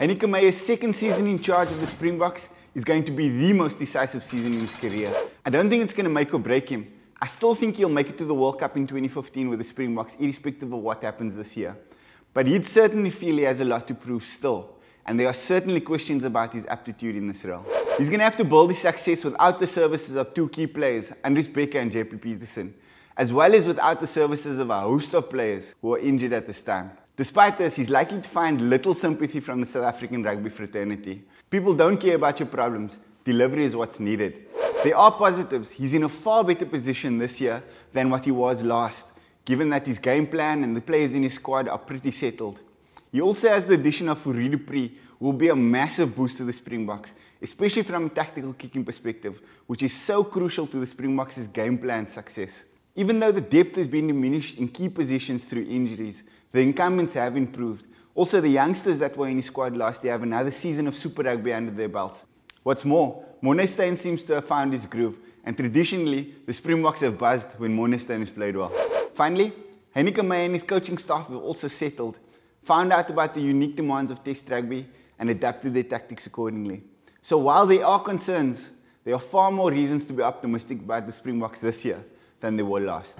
Heyneke Meyer's second season in charge of the Springboks is going to be the most decisive season in his career. I don't think it's going to make or break him. I still think he'll make it to the World Cup in 2015 with the Springboks, irrespective of what happens this year. But he'd certainly feel he has a lot to prove still, and there are certainly questions about his aptitude in this role. He's going to have to build his success without the services of two key players, Andries Bekker and JP Pietersen, as well as without the services of a host of players who are injured at this time. Despite this, he's likely to find little sympathy from the South African rugby fraternity. People don't care about your problems, delivery is what's needed. There are positives. He's in a far better position this year than what he was last, given that his game plan and the players in his squad are pretty settled. He also has the addition of Fourie who will be a massive boost to the Springboks, especially from a tactical kicking perspective, which is so crucial to the Springboks' game plan success. Even though the depth has been diminished in key positions through injuries, the incumbents have improved. Also, the youngsters that were in his squad last year have another season of Super Rugby under their belts. What's more, Morné Steyn seems to have found his groove, and traditionally, the Springboks have buzzed when Morné Steyn has played well. Finally, Heyneke Meyer and his coaching staff have also settled, found out about the unique demands of Test rugby, and adapted their tactics accordingly. So while there are concerns, there are far more reasons to be optimistic about the Springboks this year than there were last.